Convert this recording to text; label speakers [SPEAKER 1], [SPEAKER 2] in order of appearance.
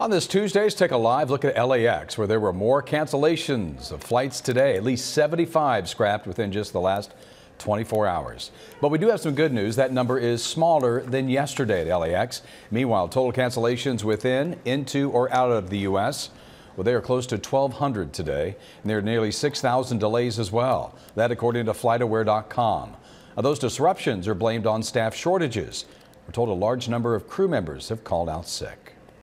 [SPEAKER 1] On this Tuesday, let's take a live look at LAX, where there were more cancellations of flights today. At least 75 scrapped within just the last 24 hours. But we do have some good news. That number is smaller than yesterday at LAX. Meanwhile, total cancellations within, into, or out of the U.S. Well, they are close to 1,200 today, and there are nearly 6,000 delays as well. That according to FlightAware.com. Now, those disruptions are blamed on staff shortages. We're told a large number of crew members have called out sick.